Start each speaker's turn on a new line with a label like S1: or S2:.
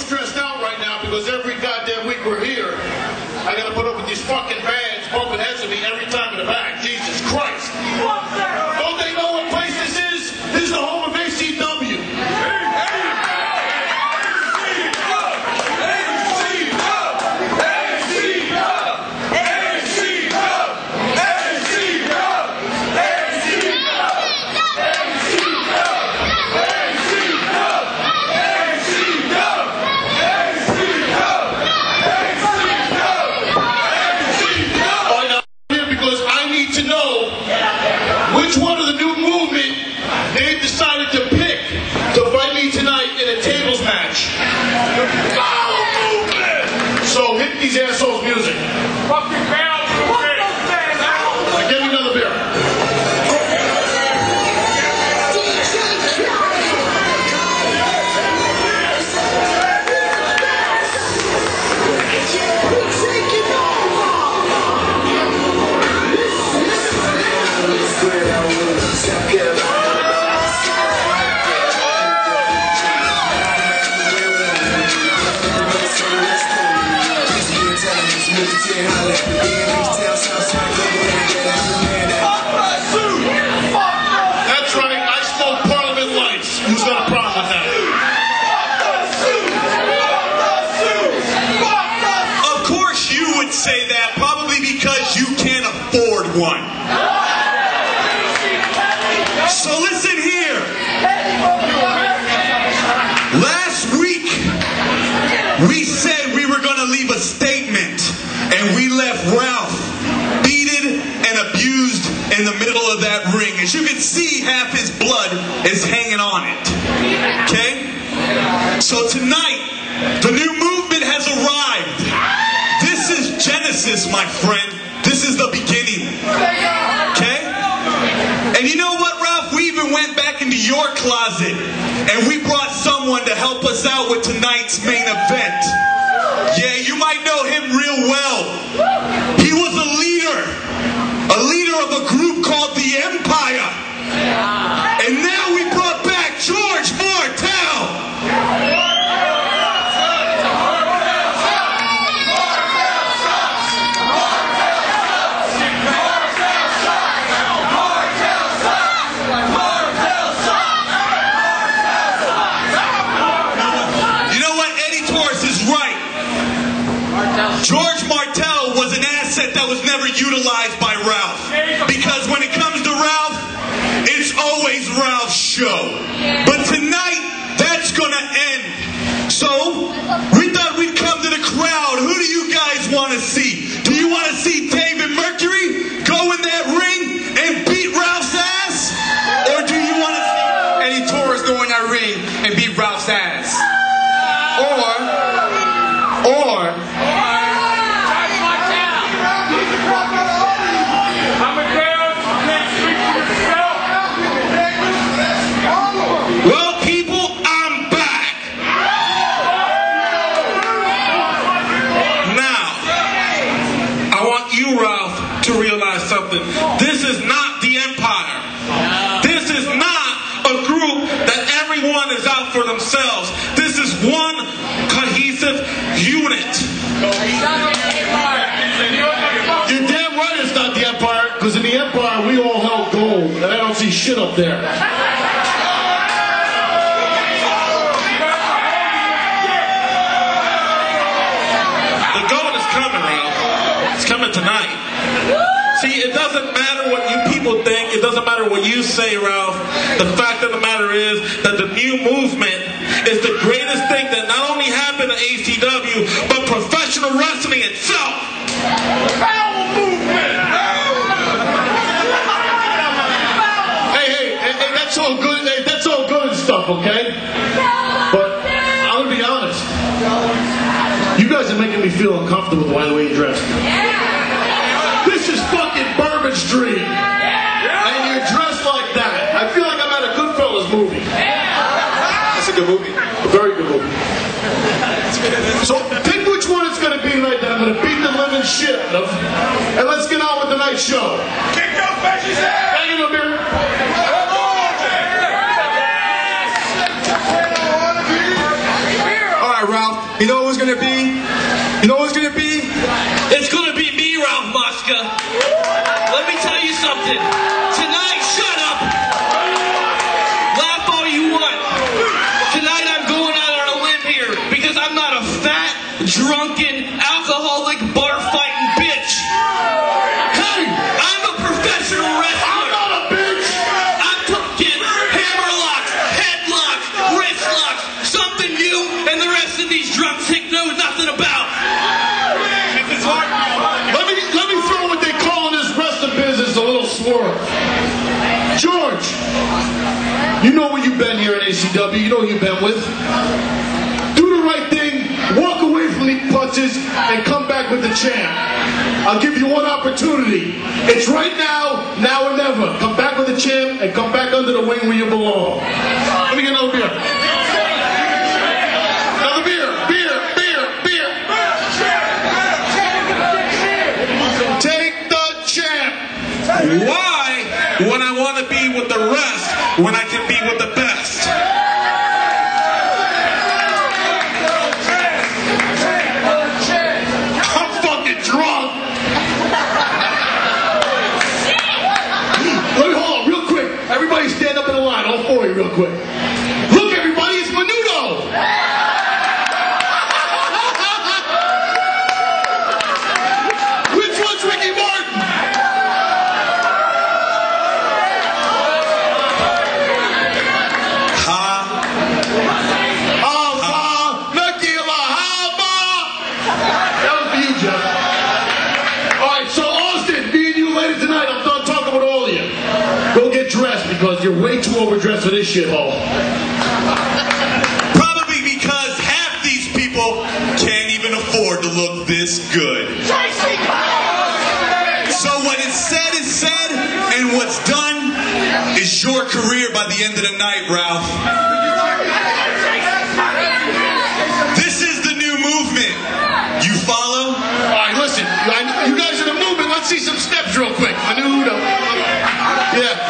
S1: stressed out right now because every decided to pick
S2: one. So listen here. Last week, we said we were going to leave a statement, and we left Ralph beaten and abused in the middle of that ring. As you can see, half his blood is hanging on it. Okay? So tonight, the new movement has arrived. This is Genesis, my friend. This is the beginning. Okay? And you know what, Ralph? We even went back into your closet and we brought someone to help us out with tonight's main event. Yeah, you might know him real well. He was a leader, a leader of a group called the Empire. That was never utilized by Ralph. Because when it comes to Ralph, it's always Ralph's show. But tonight, that's gonna end. So, we thought we'd come to the crowd. Who do you guys want to see? Do you want to see David themselves. This is one cohesive unit.
S1: You're damn right it's not the Empire, because in the Empire we all held gold, and I don't see shit up there.
S2: The gold is coming, Ralph. It's coming tonight. See, it doesn't matter what you people think. It doesn't matter what you say, Ralph. The fact of the matter is that the new movement is the greatest thing that not only happened to ACW, but professional wrestling itself.
S1: Hey, hey, hey, hey, that's all good. Hey, that's all good and stuff, okay? But I'm gonna be honest. You guys are making me feel uncomfortable by the way you dress. This is fucking and you're dressed like that. I feel like I'm at a Goodfellas movie.
S3: that's a good movie.
S1: A very good movie. So pick which one it's gonna be right that I'm gonna beat the living shit out of, and let's get on with the night show.
S2: Kick your bitch's ass!
S1: Thank you, beer.
S3: All right, Ralph. You know what it's gonna be? You know what it's gonna be?
S4: It's gonna be me, Ralph Mosca. Something. Tonight, shut up. Laugh all you want. Tonight, I'm going out on a limb here because I'm not a fat, drunken, alcoholic,
S1: ACW. You know who you've been with. Do the right thing. Walk away from these punches and come back with the champ. I'll give you one opportunity. It's right now, now or never. Come back with the champ and come back under the wing where you belong. Let me get another beer. The.
S2: Why, when I want to be with the rest, when I can be with the best?
S1: I'm fucking drunk. Let me hold on real quick. Everybody stand up in a line, all four of you real quick. because you're way too overdressed for this shithole.
S2: Probably because half these people can't even afford to look this good. So what is said is said, and what's done is your career by the end of the night, Ralph. This is the new movement. You follow? All
S1: right, listen. You guys are the movement. Let's see some steps real quick. Manu, yeah.